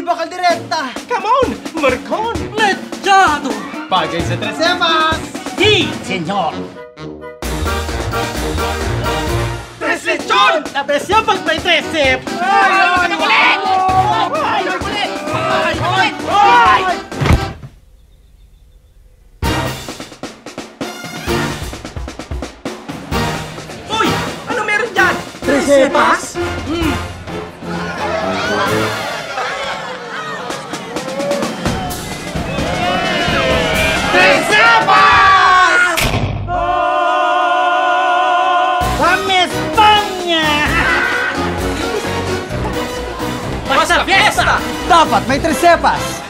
iba kaldereta. Come on, Marcon! Leggado! Bagay sa tresepas. Sì, signor! Tres lechon! La presión pag may tresip! Ay! Ay! Ay! Ay! Uy! Ano meron dyan? Tresepas? Dame España! masa biasa Dapat, may sepas!